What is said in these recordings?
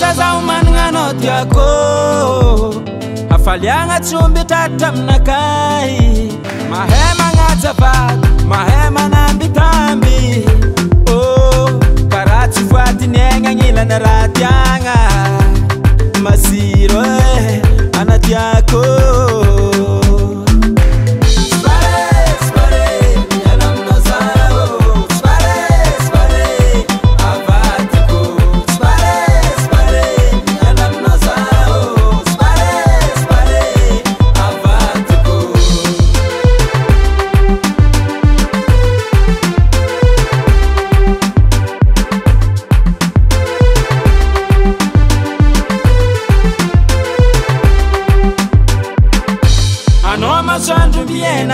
tazahomanagna anao tiakô hafaliagna tsyombi traatra aminakay maha manajaba mahay manambytamby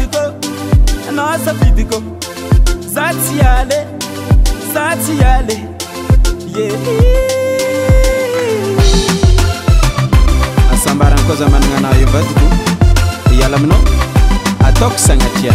itonaasafidiko zatyale zaty ale ye asambarankoza managnana e vadiko yalamina atoko sagnatia